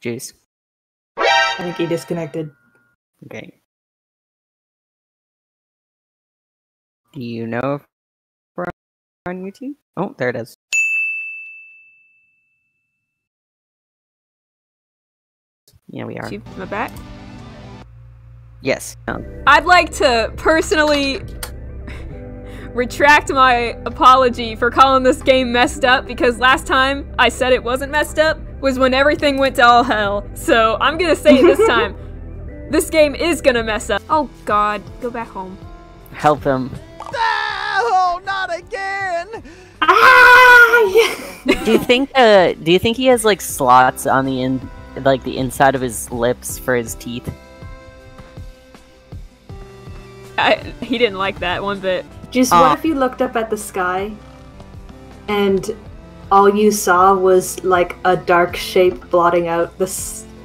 Juice. I think he disconnected. Okay. Do you know if we're on YouTube? Oh, there it is. Yeah, we are. She my back. Yes. Um, I'd like to personally retract my apology for calling this game messed up because last time I said it wasn't messed up was when everything went to all hell. So I'm gonna say it this time. This game is gonna mess up. Oh god, go back home. help him. Oh, not again! Ah! Do you think? Uh, do you think he has like slots on the in, like the inside of his lips for his teeth? I, he didn't like that one bit. Just Ah. what if you looked up at the sky and all you saw was like a dark shape blotting out the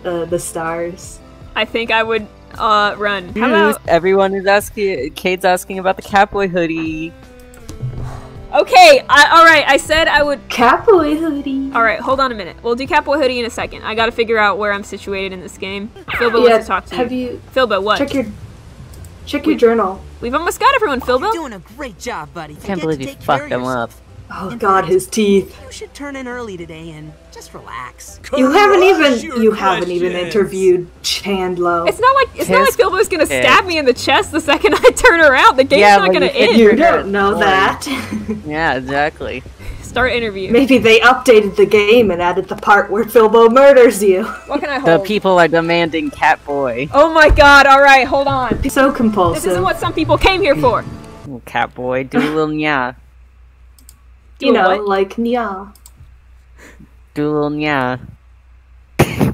uh, the stars? I think I would uh run. How about everyone is asking. Kate's asking about the Catboy hoodie. Okay, I, all right. I said I would. Catboy hoodie. All right, hold on a minute. We'll do Catboy Hoodie in a second. I got to figure out where I'm situated in this game. Filbo yeah, wants to talk to have you. you Filbo, what? check your check your journal? We've almost got everyone, Filbo. Doing a great job, buddy. Can't believe you take fucked him yourself. up. Oh In god, fact, his teeth. You should turn in early today and just relax. You haven't even your you haven't even interviewed Chandlo. It's not like it's not like Kiss Filbo's gonna kiss. stab me in the chest the second I turn around. The game's Yeah, not gonna you can end. you Good don't know that. Yeah, exactly. Start interview. Maybe they updated the game and added the part where Filbo murders you. What can I hold? The people are demanding Catboy. oh my god! All right, hold on. So compulsive. This isn't what some people came here for. Oh, Catboy, do a little nya. you Do a know, what? like yeah. Do a little nya.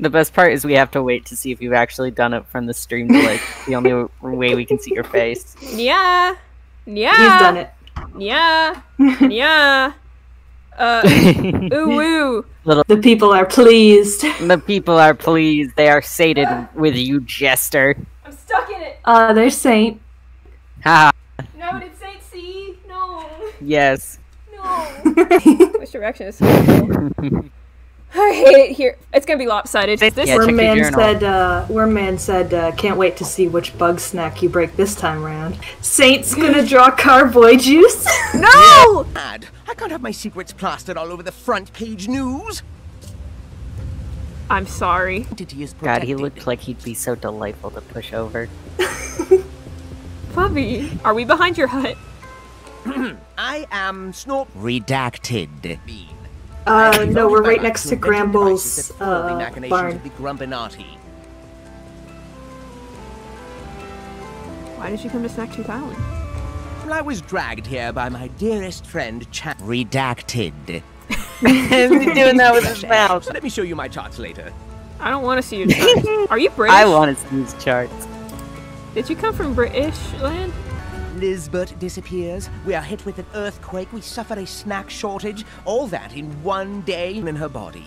The best part is we have to wait to see if you've actually done it from the stream to like the only way we can see your face. Yeah, yeah. He's done it. Yeah, yeah. Uh, ooh woo. The people are pleased. the people are pleased. They are sated with you, Jester. I'm stuck in it. Oh, Uh, there's Saint. Ha! No, did Saint C? No, Yes. no. Which direction is so? I hate it here. It's gonna be lopsided. This Yeah, check your Wormman said, uh, Wormman said, uh, can't wait to see which bug snack you break this time round. Saint's gonna draw carboy juice. no. Mad. I can't have my secrets plastered all over the front page news. I'm sorry. Entity is God, he looked like he'd be so delightful to push over. Puppy, are we behind your hut? I am Snort Redacted. Bean. Uh, no, we're right next to inventing Gramble's, that foil the uh, barn. of the Grumpinati. Why did you come to Snacktooth Island? Well, I was dragged here by my dearest friend, Chan. Redacted. He's doing that with his mouth. Let me show you my charts later. I don't want to see your charts. Are you British? I want to see these charts. Did you come from British land? Lizbert disappears. We are hit with an earthquake. We suffer a snack shortage. All that in one day in her body.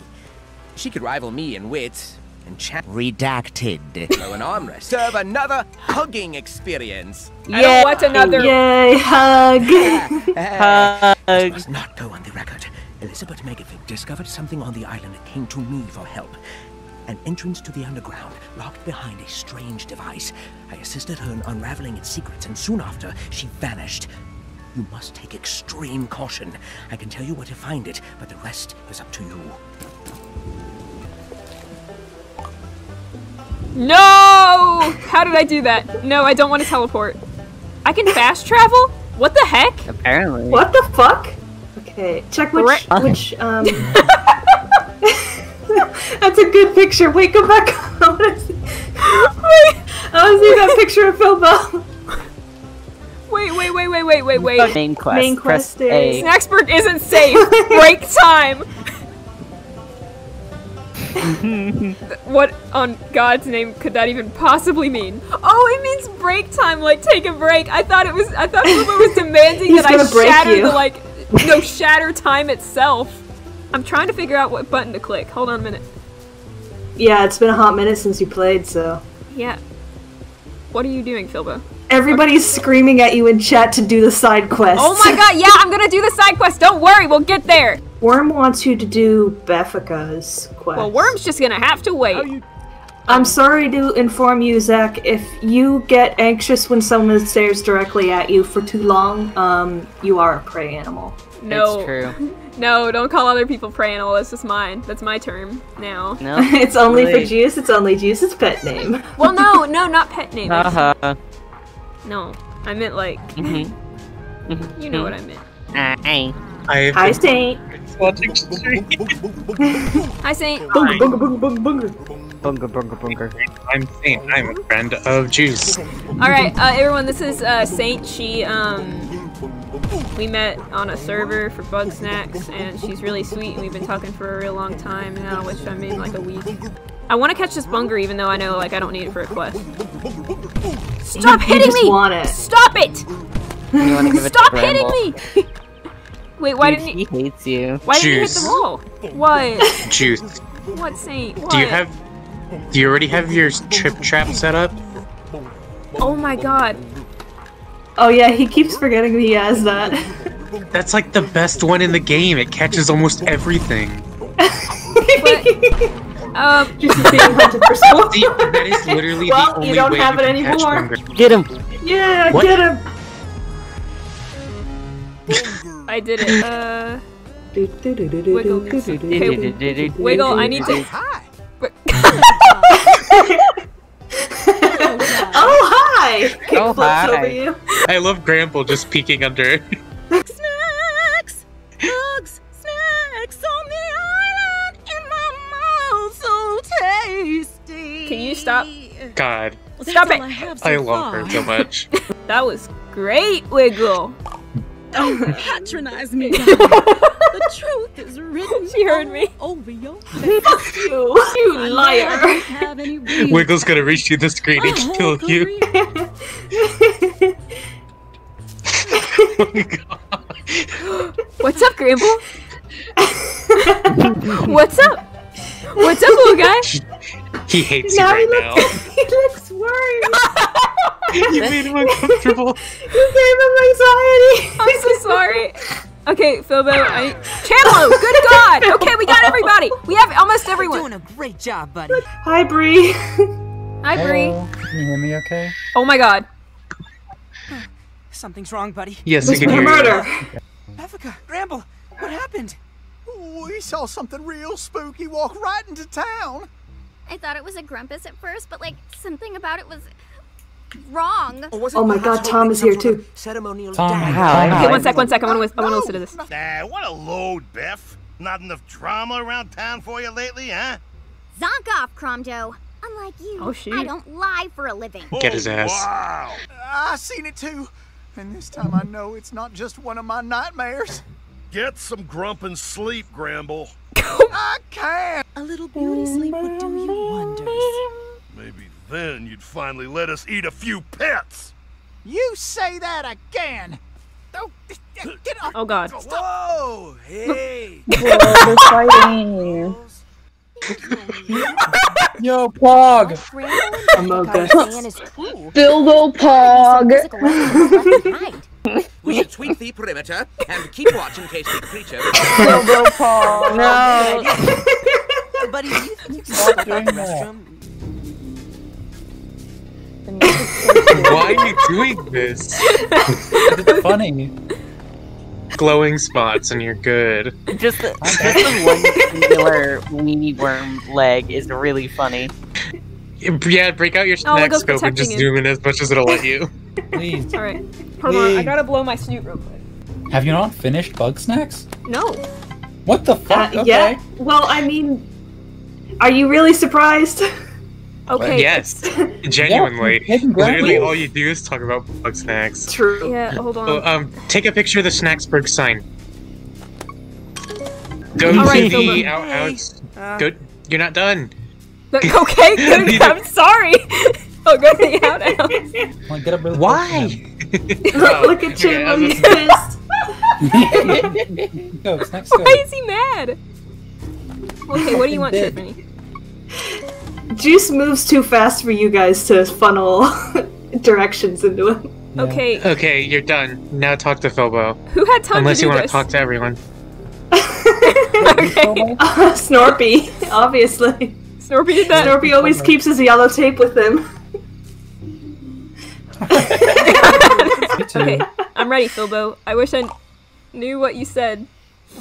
She could rival me in wit and chat. Redacted. Throw an arm rest. Serve another hugging experience. I don't another. Yay, hug! Hug. must not go on the record. Elizabert Megafig discovered something on the island and came to me for help. An entrance to the underground, locked behind a strange device. I assisted her in unraveling its secrets, and soon after, she vanished. You must take extreme caution. I can tell you where to find it, but the rest is up to you. No! How did I do that? No, I don't want to teleport. I can fast travel? What the heck? Apparently. what the fuck? Okay, check which, Right. which, um... That's a good picture. Wait, go back. I wanna see, Wait, I wanna see that picture of Filbo. Wait, wait, wait, wait, wait, wait, wait. Main quest. Main Press quest is- A. Snaxburg isn't safe. Break time. what on God's name could that even possibly mean? Oh, it means break time, like take a break. I thought it was. I thought it was demanding that I shatter you. the like, no, shatter time itself. I'm trying to figure out what button to click. Hold on a minute. Yeah, it's been a hot minute since you played, so... Yeah. What are you doing, Filbo? Everybody's screaming at you in chat to do the side quest. Oh my god, yeah, I'm gonna do the side quest. Don't worry, we'll get there. Worm wants you to do Beffica's quest. Well, Worm's just gonna have to wait. I'm sorry to inform you, Zach. If you get anxious when someone stares directly at you for too long, um, you are a prey animal. No. It's true. No, don't call other people prey animal. That's just mine. That's my term now. No. it's only for Really? Juice. It's only Juice's pet name. Well, no, no, not pet name. Haha. No, I meant like, Mhm. you know what I meant. Ah, ay. I've Hi, Saint. watching stream. Hi, Saint. Bunga, bunga, bunga, bunga, bunga. Bunga bunga bunga. I'm Saint. I'm a friend of Juice. All right, uh, everyone. This is uh, Saint. She um, we met on a server for Bugsnax, and she's really sweet. And we've been talking for a real long time now, which I mean like a week. I want to catch this bunger, even though I know like I don't need it for a quest. Stop You hitting just me! want it. Stop it! You want to give it Stop hitting me! Wait, why Dude, didn't he you? hates you. Why didn't you hit the wall? What? Juice. What Saint? What? Do you have? Do you already have your trip trap set up? Oh my god! Oh yeah, he keeps forgetting he has that. That's like the best one in the game. It catches almost everything. Um, Juice is being hunted for smoke. See, that is literally Well, the you don't way have it anymore. Get him. Yeah, What? get him. I did it. Uh, Wiggle. Okay, do, do. Wiggle, I need to. Hi. Hi! Kick flips hi. over you. I love Gramble just peeking under. Snacks! Bugs! Snacks on the island in my mouth, so tasty. Can you stop? God, Stop That's all it. I, so I love her so much. That was great, Wiggle. Don't patronize me, the truth is written She heard me. all over your You, you liar. have any. Wiggle's gonna reach through the screen My and whole kill you. Oh God. What's up, Gramble? What's up? What's up, little guy? He hates you now he right now. he looks worried. you made him uncomfortable. You gave him anxiety. I'm so sorry. Okay, Filbo, I Chamlo, good God! Okay, we got everybody. We have almost everyone! You're everyone. doing a great job, buddy. Hi, Brie. Hi, Brie. Can you hear me okay? Oh my God. Something's wrong, buddy. Yes, I It's can been a hear you. murder. Africa, Gramble, what happened? We saw something real spooky walk right into town. I thought it was a grumpus at first, but like something about it was wrong. Or was Oh my God, Tom is here too. Ceremonial Tom, dagger? Hi. Okay, one sec, one sec. I want to, I want to listen to this. Nah, what a load, Biff. Not enough drama around town for you lately, huh? Zonk off, Cromdo. Unlike you, Oh, shoot. I don't lie for a living. Get his ass. Wow. Ah, I seen it too. And this time I know it's not just one of my nightmares. Get some grump and sleep, Gramble. I can't. A little beauty sleep would do you wonders. Maybe then you'd finally let us eat a few pets. You say that again. Oh, get off. Oh God. Whoa, hey. Yo, Pog! Among Us. Bilbo Pog. We should sweep the perimeter and keep watch in case the creature. No. buddy, do you think you can stop at the restroom? Why are you doing this? It's funny. Glowing spots and you're good. Just the, just the one singular weenie worm leg is really funny. Yeah, break out your Oh, snack Wiggle's scope and just protecting zoom in as much as it'll let you. Please. All right. Hold on. I gotta blow my snoot real quick. Have you not finished Bugsnax? No. What the Uh, fuck? okay. Yeah. Well, I mean, are you really surprised? Okay. Yes, genuinely. Yeah, Literally, all you do is talk about Bugsnax. True. Yeah. Hold on. Oh, um, take a picture of the Snaxburg sign. Go All to right, the Silver. outhouse. Uh, Go. You're not done. okay. Good. I'm sorry. oh, go to the outhouse. Come on, get up really Why? Look at Okay, I Chim was- when he's pissed. go, Snacks go. Why is he mad? Okay. What do you want, Dead. Tiffany? Juice moves too fast for you guys to funnel directions into him. Yeah. Okay. Okay, you're done. Now talk to Filbo. Who had time Unless to you want this? to talk to everyone. Okay. Uh, Snorpy, obviously. Snorpy did that. Snorpy always keeps his yellow tape with him. Okay, I'm ready, Filbo. I wish I knew what you said.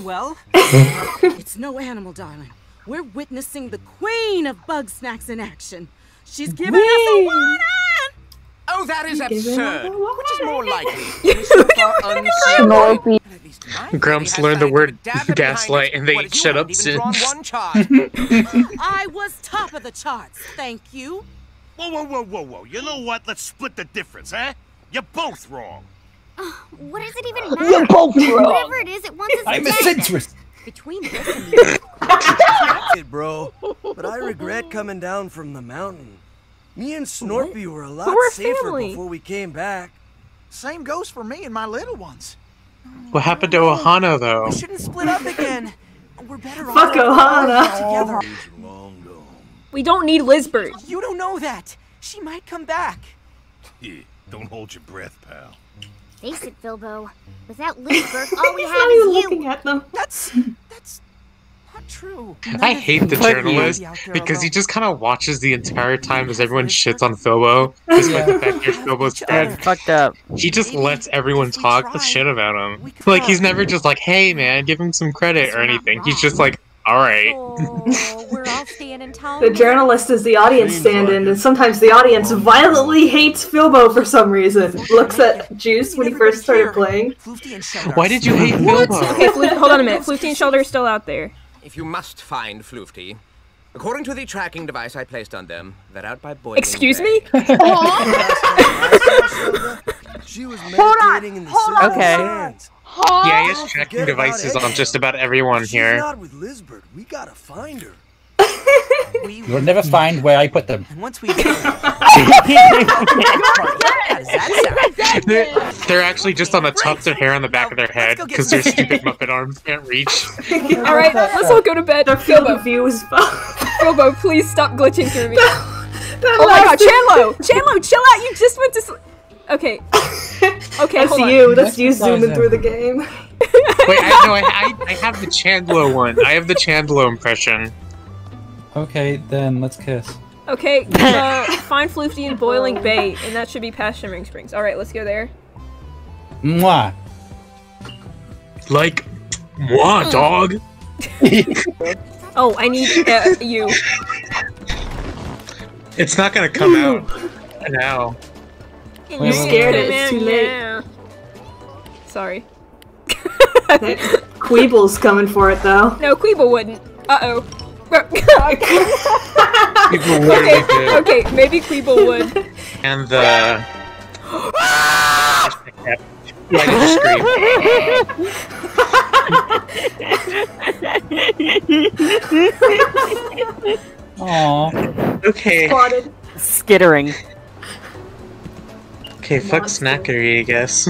Well, it's no animal, darling. We're witnessing the queen of Bugsnax in action. She's giving us a one Oh, that is Giving absurd. Which is more likely? Super unseemly. Grumps learned the word gaslight and they shut up haven't even drawn since. one chart. I was top of the charts, thank you. Whoa, whoa, whoa, whoa, whoa. You know what? Let's split the difference, huh? You're both wrong. What does it even matter? You're both wrong. Whatever it is, it wants us I'm a dead. centrist. Between this and the it, bro. But I regret coming down from the mountain. Me and Snorpy were a lot we're safer family. before we came back. Same goes for me and my little ones. What happened to oh, Ohana though? We shouldn't split up again. We're better off Fuck Ohana. together. We don't need Lizbert. You don't know that. She might come back. Yeah, don't hold your breath, pal. Face it, Bilbo. Without Lizbert, all we have not is even you. looking at them. That's that's not true. I hate the journalist because he just kind of watches the entire time as everyone shits on Filbo, despite the fact that Filbo's dead. Fucked up. He just lets everyone talk the shit about him. Like he's never just like, "Hey, man, give him some credit" or anything. He's just like, "All right." We're all staying in. The journalist is the audience stand-in, and sometimes the audience violently hates Filbo for some reason. Looks at Juice when he first started playing. Why did you hate Filbo? Okay, Floof, hold on a minute. Floofty and Shelter are still out there. If you must find Floofty, according to the tracking device I placed on them, they're out by boiling. Excuse Bay. me? She was Hold on, in the hold on. Okay. sands. Yeah, he has tracking devices on just about everyone She's here. not with Lizbert. We gotta find her. You'll never find where I put them. And once we do, They're, they're actually just on the tufts of hair on the back of their head because their stupid Muppet arms can't reach. Alright, let's all go to bed. Their field Filbo, of view is Filbo, please stop glitching through me. oh my god, Chandlo! Chandlo, chill out! You just went to sleep. Okay. Okay, That's hold on. you. That's you zooming through the game. Wait, I, no, I, I, I have the Chandlo one. I have the Chandlo impression. Okay, then let's kiss. Okay, uh, find Floofty in Boiling Bay, and that should be past Simmering Springs. Alright, let's go there. Mwah. Like, what, dog? Oh, I need uh, you. It's not gonna come out now. Can Wait, you scared it, it's too late. Yeah. Sorry. Kweeble's coming for it though. No, Queeble wouldn't. Uh oh. People okay, literally did. okay, maybe Kweeble would. And the. like a scream. Aww. Okay. Spotted. Skittering. Okay, fuck snackery, I guess.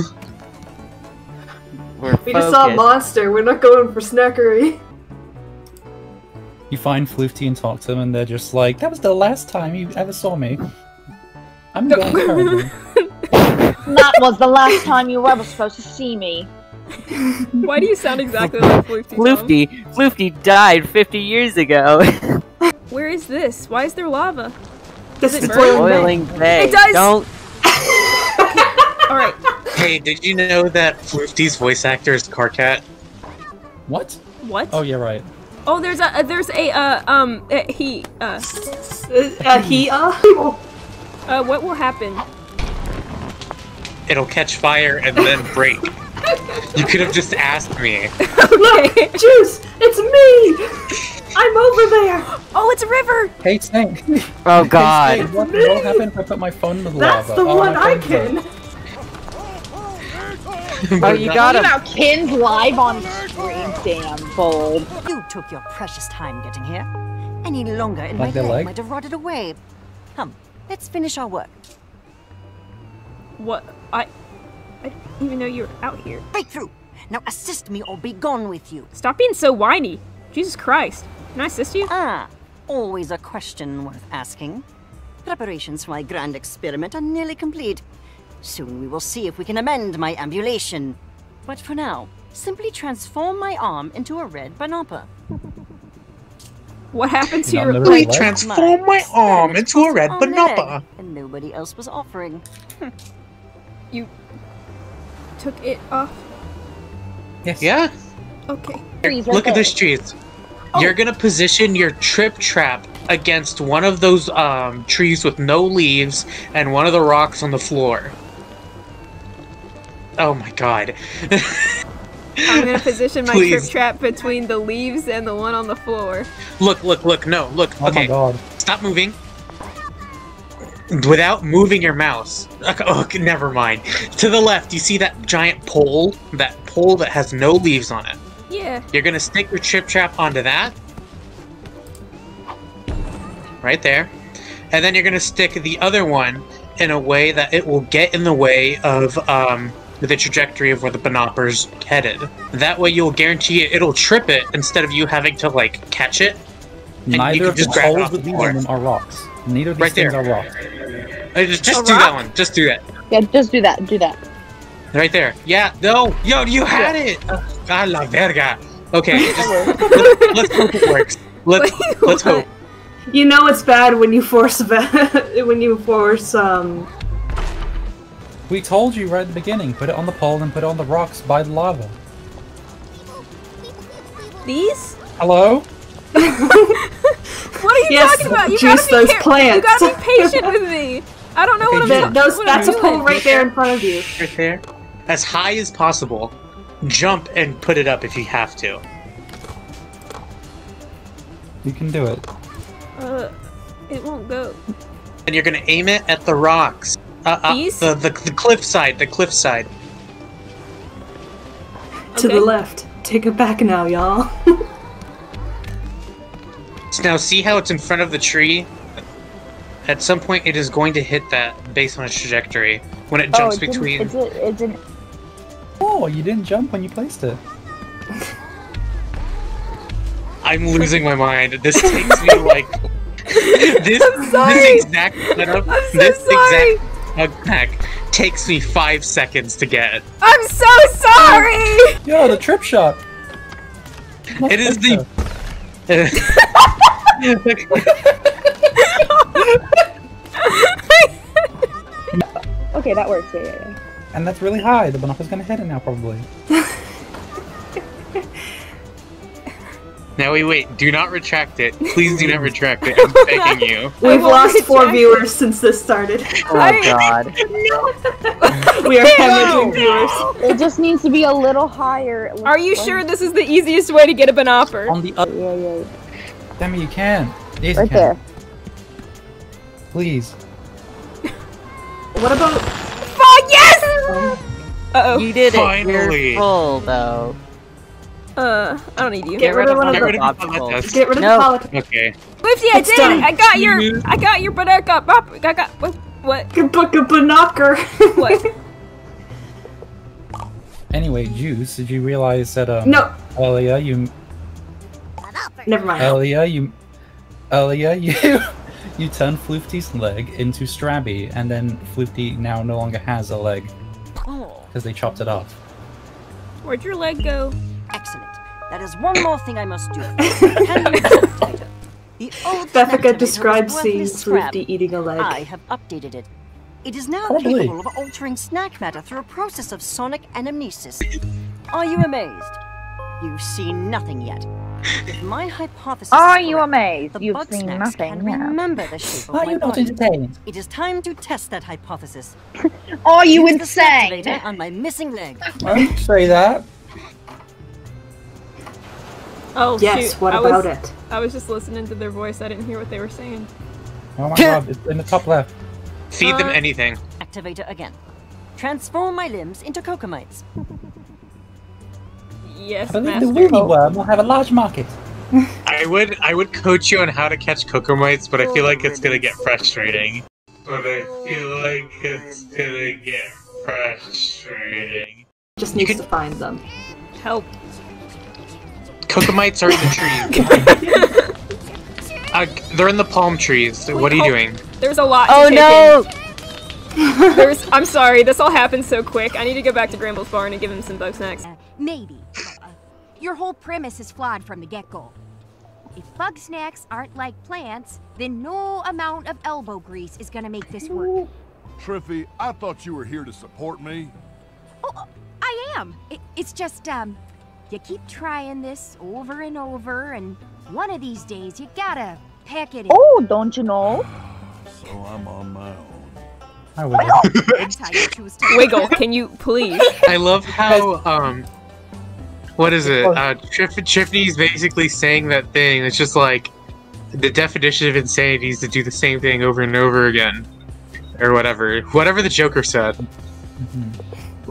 We're We just saw a monster. We're not going for snackery. You find Floofty and talk to them, and they're just like, "That was the last time you ever saw me." I'm going home. That was the last time you were ever supposed to see me. Why do you sound exactly like Floofty? Tom? Floofty, Floofty died 50 years ago. Where is this? Why is there lava? This it is burn? boiling. Boiling Bay. It does! Don't. Alright. Hey, did you know that Floofty's voice actor is Karkat? What? What? Oh, you're right. Oh, there's a uh, there's a uh um uh, he uh Uh, he uh. uh what will happen? It'll catch fire and then break. You could have just asked me. Look, Juice, it's me. I'm over there. Oh, it's a river. Hey, Snake. Oh Hey, god. Snake, what will happen if I put my phone in the That's lava? the Oh, one I phone's can. Oh, you got him. About Kin's live on stream, damn bold. You took your precious time getting here. Any longer in Like my their leg leg? might have rotted away. Come, let's finish our work. What I I didn't even know you were out here. Breakthrough! Now assist me or be gone with you. Stop being so whiny. Jesus Christ. Can I assist you? Ah, always a question worth asking. Preparations for my grand experiment are nearly complete. Soon we will see if we can amend my ambulation. But for now, Simply transform my arm into a red Banopper. What happened to No, your never Please What? transform my arm into a red on Banopper. And nobody else was offering. You took it off. Yes. Yeah. Okay. Trees right Look at this tree. Oh. You're gonna position your trip trap against one of those um, trees with no leaves and one of the rocks on the floor. Oh my god. I'm gonna position my trip trap between the leaves and the one on the floor. Look, look, look, no, look. Oh my okay, god. stop moving. Without moving your mouse. Okay, oh, okay, never mind. To the left, you see that giant pole? That pole that has no leaves on it. Yeah. You're gonna stick your trip trap onto that. Right there. And then you're gonna stick the other one in a way that it will get in the way of um, the trajectory of where the Banopper's headed. That way you'll guarantee it, it'll trip it instead of you having to like catch it. And you Neither can of just grab it holes off the with leaves floor. them are rocks. Neither of these Right things there. are rocks. Uh, Just, just A do that one. Just do that. Yeah, just do that. Do that. Right there. Yeah. No. Yo, you had it. Oh, God la verga. Okay. Just, let's, let's hope it works. Let's Wait, let's what? hope. You know it's bad when you force when you force um We told you right at the beginning, put it on the pole and put it on the rocks by the lava. These? Hello? What are you Yes, talking about? You juice gotta be those care- You gotta be patient with me. I don't know Okay, what I'm Jen. doing. those what I'm that's a pole right there in front of you. Right there. As high as possible. Jump and put it up if you have to. You can do it. Uh, it won't go. And you're gonna aim it at the rocks. Uh, uh, These? the, the the cliff side. The cliff side. To Okay. the left. Take it back now, y'all. So now see how it's in front of the tree. At some point, it is going to hit that based on its trajectory. When it jumps oh, it's between. An, it's, a, it's an. Oh, you didn't jump when you placed it. I'm losing my mind. This takes me like this sorry. this exact setup, I'm so this sorry. exact hug pack takes me five seconds to get. I'm so sorry. Yo, the trip shot. It is the Okay, that works. Yeah, yeah, yeah. And that's really high. The Banopper's gonna hit it now, probably. Now we wait. Do not retract it. Please do not retract it. I'm begging you. We've lost four retract viewers since this started. Oh god. we are hemorrhaging viewers. It just needs to be a little higher. Are you sure this is the easiest way to get a banopper? On the other. Yeah, yeah. Damn it, you can. Yes, you Right can. there. Please. What about Fuck yes! Uh oh. You did it. Finally. You're full though. Uh, I don't need you. Get rid of one of Get the- of obstacles. the politics. get rid of No. the politics? Okay. Swifty, I It's did done. it! I got your, I got your banana bop. I got what? What? Knocker. What? Anyway, Juice, did you realize that um No. earlier you Never mind. earlier you earlier you you turned Floofty's leg into Strabby, and then Floofty now no longer has a leg Oh, because they chopped it off. Where'd your leg go? Excellent. That is one more thing I must do. Hand the old Bethica describes was seeing worthless scrap. Swifty eating a leg. I have updated it. It is now Probably. capable of altering snack matter through a process of sonic anamnesis. Are you amazed? You've seen nothing yet. If my hypothesis Are is you amazed? the You've bug seen snacks nothing can yet. remember the shape of Are my you not body. entertained? It is time to test that hypothesis. Are you Use the snack insane? activator on my missing leg. Don't say that. Oh yes, shoot! what I about was, it? I was just listening to their voice. I didn't hear what they were saying. Oh my god, it's in the top left. Feed them Uh, anything. Activator again. Transform my limbs into cocomites. Yes, I believe master. the weenie worm will have a large market. I would I would coach you on how to catch cocomites, but I feel like it's gonna get frustrating. But I feel like it's gonna get frustrating. Just needs to find them. Help. Cocomites are in the trees. uh, they're in the palm trees. What are you oh. doing? There's a lot. Oh to no! In. There's. I'm sorry. This all happened so quick. I need to go back to Gramble's barn and give him some Bugsnax. Maybe your whole premise is flawed from the get-go. If Bugsnax aren't like plants, then no amount of elbow grease is gonna make this work. Triffy, I thought you were here to support me. Oh, I am. It, it's just, um, you keep trying this over and over, and one of these days you gotta pack it in. Oh, don't you know? So I'm on my own. I will. That's how you choose to Wiggle, can you please? I love how um, what is it? Uh, Trif- Triffany's basically saying that thing. It's just like the definition of insanity is to do the same thing over and over again, or whatever. Whatever the Joker said.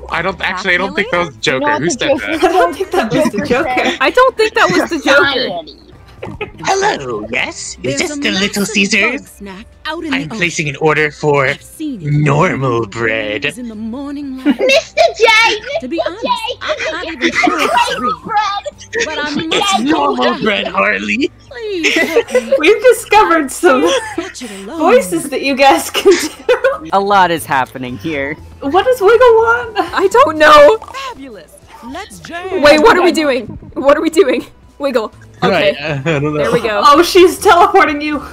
I don't actually. I don't think that was the Joker. Who said that? I don't think that was the Joker. I don't think that was the Joker. Hello. Oh, yes. Is There's this a the Little massive Caesars? snack out in I'm the placing an order for normal bread. in the morning light. Mr. J! To be honest, I'm not even sure it's real. But I must It's normal bread, Harley. Please. We've discovered some Touch it alone. voices that you guys can do. A lot is happening here. What does Wiggle want? I don't know. Fabulous. Let's jam. Wait, what are we doing? What are we doing? Wiggle. Okay. Right, I don't know. There we go. Oh, she's teleporting you.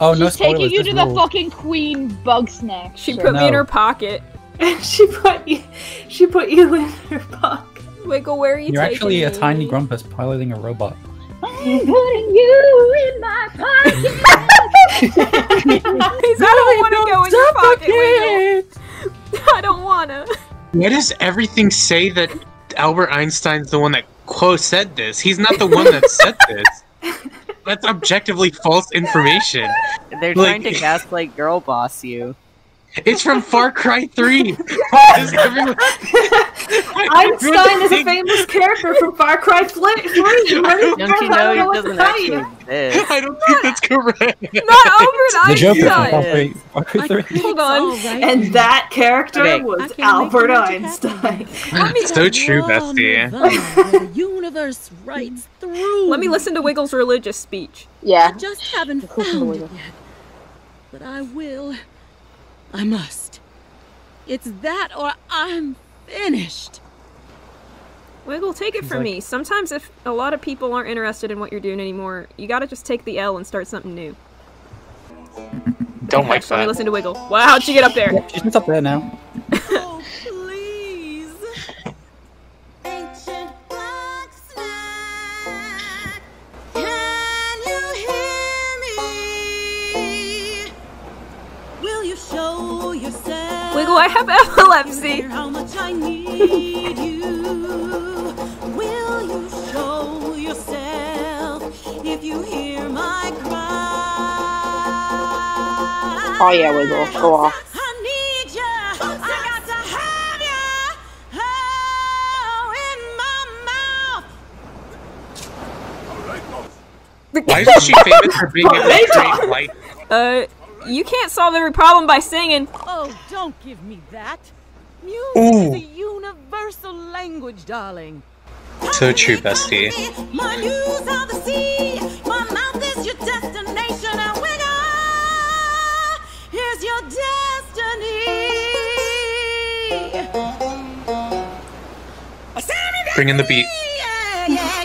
Oh, no She's taking you to the rules. fucking queen bug snack. She shop. put me in her pocket. And she put you. She put you in her pocket. Wiggle, where are you You're taking actually a tiny grumpus piloting a robot. I'm putting you in my pocket. Please, I don't want to go in your pocket, Wiggle. I don't wanna. Why does everything say that Albert Einstein's the one that quote said this? He's not the one that said this. That's objectively false information. They're Like- trying to gaslight girl boss you. It's from Far Cry 3. Everyone- Einstein is a famous character from Far Cry 3. Don't you know he doesn't actually exist? I don't think that's correct. Not Albert The Joker from Einstein. Far Cry, Far Cry 3. Hold on. And that character Okay. was Albert make magic happen. Einstein. so true, One bestie. The universe writes through. Let me listen to Wiggle's religious speech. Yeah. I just haven't found it yet. But I will. I must. It's that or I'm finished. Wiggle, take it She's from like- me. Sometimes if a lot of people aren't interested in what you're doing anymore, you gotta just take the L and start something new. Don't like Actually, let me listen to Wiggle. Wow, how'd she get up there? Yeah, she's up there now. you. I got to have you. Oh, in my mouth. Why isn't she famous for being able to create light? Uh, you can't solve every problem by singing. Oh, don't give me that. Music Ooh. is a universal language, darling. So true, bestie. My muse of the sea. My mouth is your destination, and wiggle is your destiny. Bring in the beat. Yeah, yeah,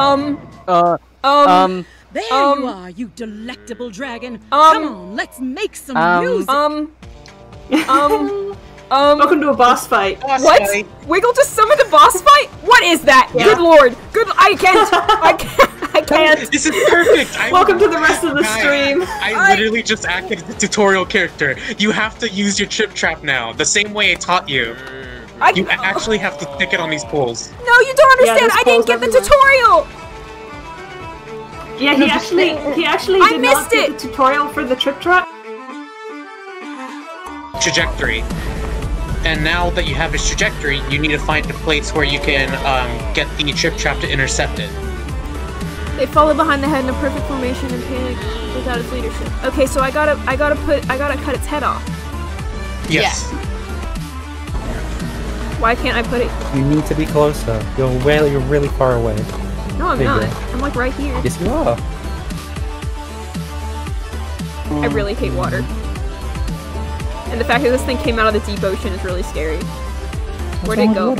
Um, Uh, um, um, There Um, you are, you delectable dragon. um, Come on, let's make some um, music. um, um, um. Welcome to a boss fight. What? Wiggle just summoned a boss fight? What is that? Yeah. Good lord. Good. I can't. I can't. I can't. This is perfect. I Welcome to the rest of the Guy, stream. I literally just acted as a tutorial character. You have to use your trip trap now, the same way I taught you. I, You actually have to stick it on these poles. no, you don't understand. there's I didn't poles get the everywhere. tutorial. Yeah, he actually he actually I did not missed get it. the tutorial for the trip trap. Trajectory. And now that you have his trajectory, you need to find a place where you can um, get the trip trap to intercept it. They follow behind the head in a perfect formation and panic without its leadership. Okay, so I gotta, I gotta put, I gotta cut its head off. Yes. Why can't I put it? You need to be closer. You're way, you're really far away. No, I'm There not. I'm like right here. Yes, you are. I really hate water. And the fact that this thing came out of the deep ocean is really scary. Where'd it go?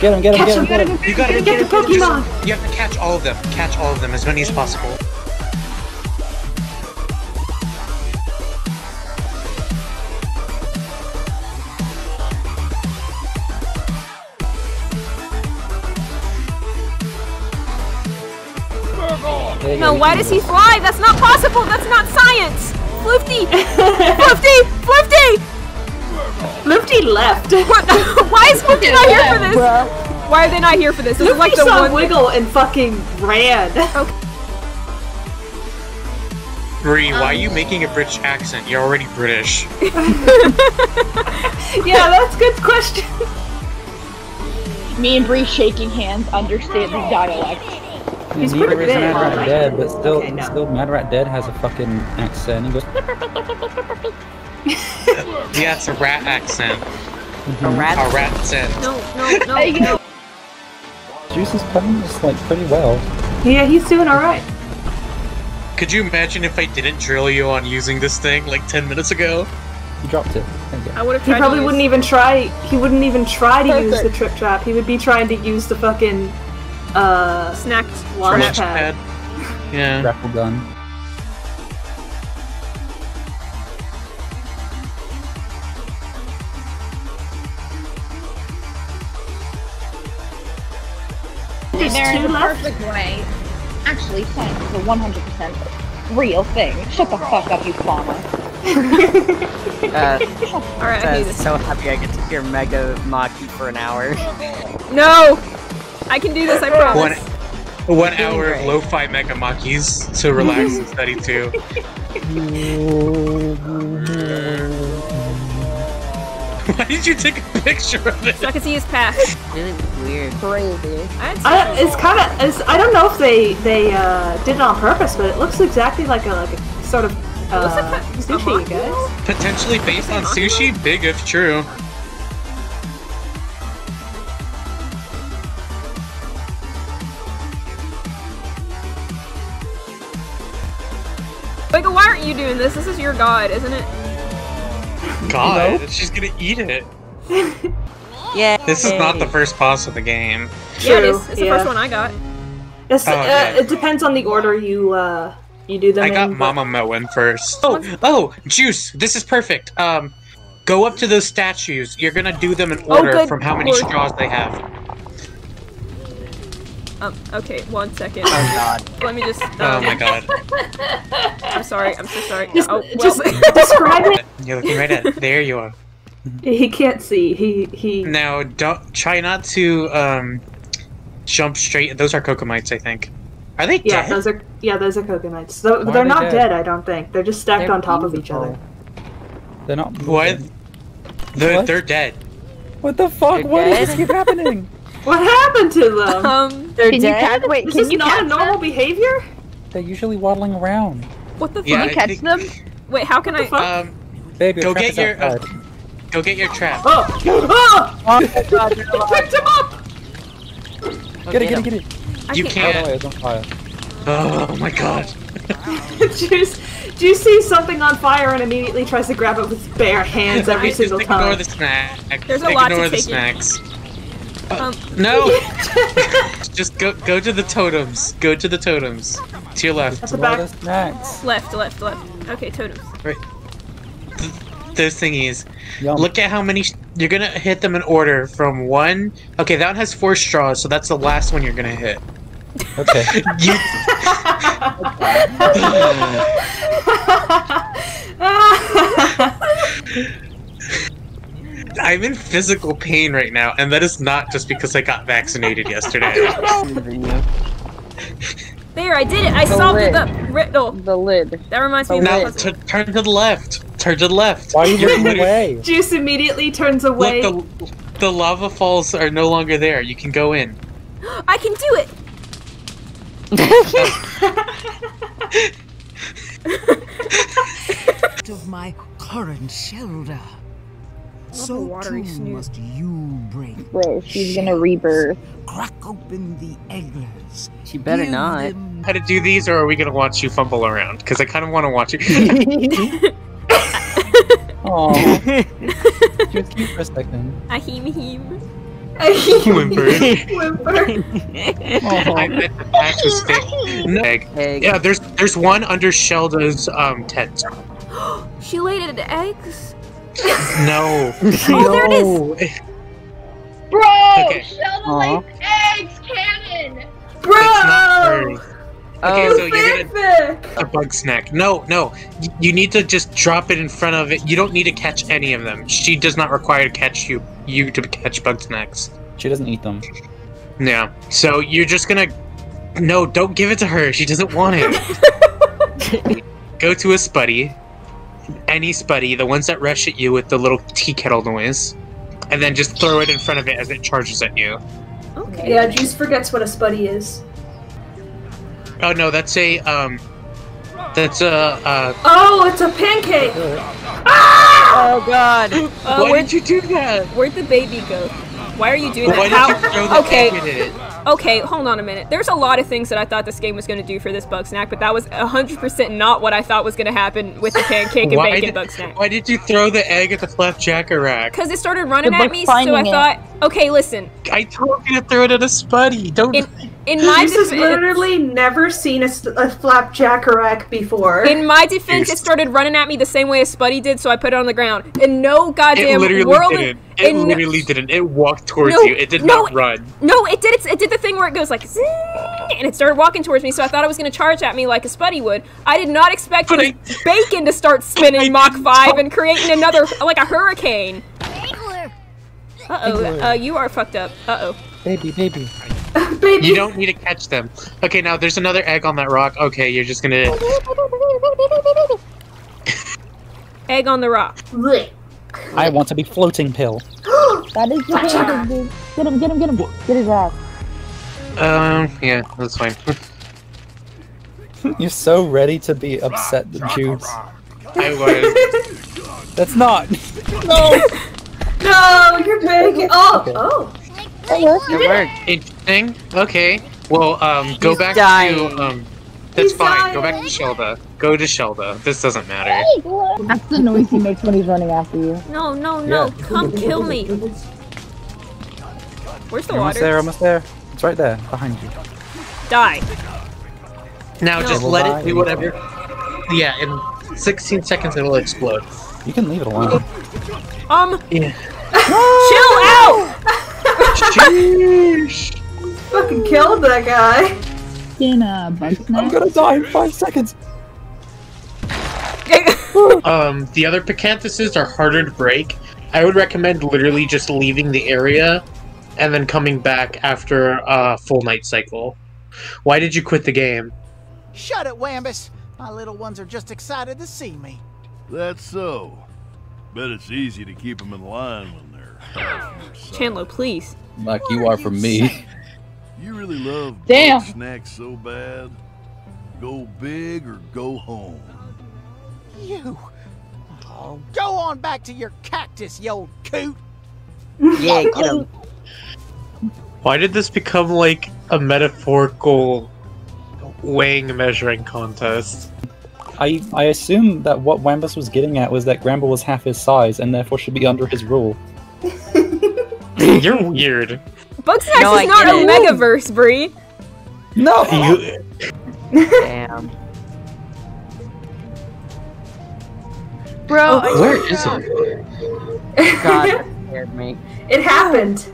Get him, get him, Catch get him, him, get him. You gotta Get the Pokemon! You have to catch all of them. Catch all of them, as many as possible. Why does he fly? That's not possible. That's not science. Floofty, Floofty, Floofty. Lufty left. What? Why is Floofty not here for this? Why are they not here for this? This is like the saw one. Wiggle and fucking ran. Brie, why are you making a British accent? You're already British. yeah, that's a good question. Me and Brie shaking hands, understand the dialect. He's Neither pretty is big. Mad Rat Right. Dead, but still, Okay, no. still Mad Rat Dead has a fucking accent. He goes, Yeah, it's a rat accent. Mm-hmm. A rat. A rat accent. No, no, no, no. Juice is playing this like pretty well. Yeah, he's doing alright. Could you imagine if I didn't drill you on using this thing like 10 minutes ago? He dropped it. There you go. I would have He probably wouldn't even try. He wouldn't even try to use the trip trap. He would be trying to use the fucking uh snack launch Launch pad. pad. Yeah. Grapple gun. There's there in two the left. perfect way. Actually, science is a 100% real thing. Shut the fuck up, you farmer. Uh, All right, I do says, this. so happy I get to hear Mega Maki for an hour. No, I can do this. I promise. one hour of lo-fi Megamakis to relax and study too. Why did you take a picture of it? So I can see his path. Really weird. Crazy. I had I, such a- it's kind of. It's, I don't know if they they uh, did it on purpose, but it looks exactly like a like a sort of uh, looks like a- a sushi, guys. Potentially based on sushi? Big if true. Doing this? This is your god, isn't it? God, she's gonna eat it. Yeah. This is not the first boss of the game. True, is. It's the yeah. first one I got. It's, Oh, uh, okay. It depends on the order you uh you do them I got in. but- Mama Moen first. Oh, oh, Juice, this is perfect. Um, go up to those statues. You're gonna do them in Oh, order good from how many straws they have. Um, okay, one second. Oh god. Let me just. Oh um, my god. I'm sorry. I'm so sorry. Just, oh, well, just describe it. You're looking right at. There you are. He can't see. He he. Now, don't try not to um jump straight. Those are Cocomites, I think. Are they Yeah, dead? those are yeah, those are coconuts. So, Why they're are they not dead? dead? I don't think. They're just stacked They're on top of each other. They're not. What? They're, What? they're dead. What the fuck? They're What is dead? this keep happening? What happened to them? um, They're Can you dead? catch? Wait, this can is you not catch a normal them? behavior. They're usually waddling around. what the fuck? Yeah, Can you I catch think- them? Wait, how can I? fuck? Um, Babe, your Go get your- uh, go get your trap. Oh! Oh! Oh my god, they're I picked him up. Go Get it, get him. it, get it. You can't. Oh can't. no, fire. Oh my god. Juice, do you see something on fire and immediately tries to grab it with bare hands every I single just ignore time. the snack. There's a lot to ignore the take in. snacks. Uh, Um, no! just go go to the totems. Go to the totems. To your left. At the back. are left, left, left. Okay, totems. Right. Those thingies. Yum. Look at how many sh- you're gonna hit them in order from one. Okay, that one has four straws, so that's the last one you're gonna hit. Okay. You. I'm in physical pain right now, and that is not just because I got vaccinated yesterday. There, I did it. I The solved it. lid. The riddle. The lid. That reminds me of now the t- turn to the left. Turn to the left. Why are you You're looking away? Juice immediately turns away. Look, the the lava falls are no longer there. You can go in. I can do it. of my current shelter. A So watery too snoot. must you break. Bro, she's gonna rebirth. Crack open the egglers. She better Give not. How to do these, or are we gonna watch you fumble around? Because I kind of want to watch you. Oh, she was cute for a second. A heem heem. Whimper. Whimper. I bet the patch was fake. No. Egg. Yeah, there's there's one under Shelda's um tent. She laid it eggs. No. Oh, there it is. is. Bro! Okay. Sheldon Aw. lays eggs, cannon! Bro! Okay, Oh, so you're gonna a Bugsnak. No, no. Y- You need to just drop it in front of it. You don't need to catch any of them. She does not require to catch you you to catch Bugsnax. She doesn't eat them. Yeah. So you're just gonna No, don't give it to her. She doesn't want it. Go to a spuddy. Any spuddy, the ones that rush at you with the little tea kettle noise. And then just throw it in front of it as it charges at you. Okay. Yeah, Juice forgets what a spuddy is. Oh no, that's a um that's a uh Oh, it's a pancake! Oh god! Uh, Why where'd did you do that? Where'd the baby go? Why are you doing Why that? did you throw the okay. egg in it? Okay, hold on a minute. There's a lot of things that I thought this game was going to do for this Bugsnak, but that was 100% not what I thought was going to happen with the pancake and bacon did, Bugsnak. why did you throw the egg at the flapjack-a-rack? Because it started running The at me, so I it. thought, okay, listen. I told you to throw it at a spuddy. Don't. In, in my Juice has defense, literally never seen a, s- a flapjack rack before. in my defense, it started running at me the same way as Spuddy did, so I put it on the ground. And no it goddamn literally world. didn't. It in- literally didn't. It walked towards No, you. It did no, not run. No, it did. It, it did the thing where it goes like, zing, and it started walking towards me. So I thought it was going to charge at me like a Spuddy would. I did not expect this bacon to start spinning Mach five and creating another like a hurricane. Uh oh. Uh, you are fucked up. Uh oh. Baby, baby. You don't need to catch them. Okay, now there's another egg on that rock. Okay, you're just gonna. Egg on the rock. I want to be floating pill. That is the thing, dude. Get him, get him, get him. Get his ass. Um, yeah, that's fine. You're so ready to be upset, the Judes. I was. That's not. No! no, you're big. Oh, oh. It worked. Interesting. Okay. Well, um, go He's back dying. to um. That's He's fine. Go back to Shelda. Go to Shelda. This doesn't matter. That's the noise he makes when he's running after you. No, no, no! Yeah. Come kill me. Where's the You're almost there, almost there. It's right there, behind you. Die. Now No. just Will let die it do whatever. Yeah, in 16 seconds it'll explode. You can leave it alone. Um. Yeah. Chill out. Sheesh. Fucking killed that guy. In a bug I'm gonna die in five seconds. Um, the other picanthuses are harder to break. I would recommend literally just leaving the area and then coming back after a full night cycle. Why did you quit the game? Shut it, Wambus. My little ones are just excited to see me. That's so. Bet it's easy to keep them in line when they're half your size. Chandlo, please. Like you are from me. You really love Damn. snacks so bad? Go big or go home. You. Oh, go on back to your cactus, you old coot. Yeah, get him. Why did this become like a metaphorical weighing measuring contest? I I assume that what Wambus was getting at was that Gramble was half his size and therefore should be under his rule. You're weird. Bugsnax No, is I not a it. megaverse, Brie. No! You, Damn. Bro, Oh, where is it? God, that scared me. It happened.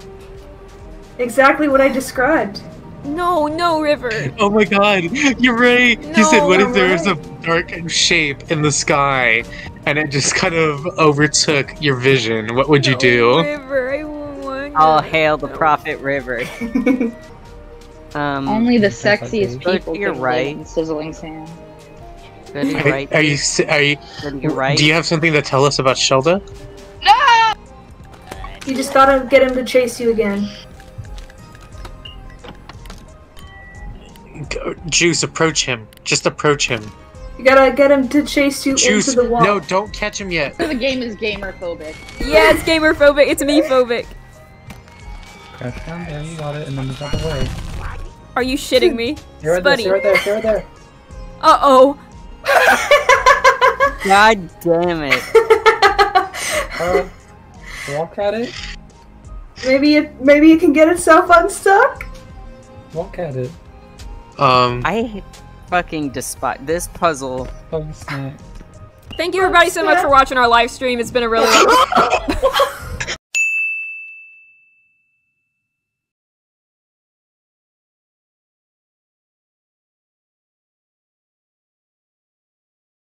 Exactly what I described. No, no, River. Oh my god, you're right. you said, what if you're there was a dark shape in the sky and it just kind of overtook your vision? What would you do? River, I want. All hail the Prophet River. Um, only the sexiest people can right. live in sizzling sand. good to your Are, right. are you are you Good to your right. do you have something to tell us about Shelda? No. You just gotta get him to chase you again. Go- Juice, approach him. Just approach him. You gotta get him to chase you Juice, into the wall. no, don't catch him yet. The game is gamer phobic. Yeah, it's gamer phobic. It's me phobic. Crouch down there, you got it, and then move out the way. Are you shitting me? Stay right there, Spuddy. stay right there, stay right there. Uh oh. God damn it. Uh, walk at it. Maybe it maybe it can get itself unstuck. Walk at it. Um, I fucking despise this puzzle. Thank you everybody so much for watching our live stream. It's been a really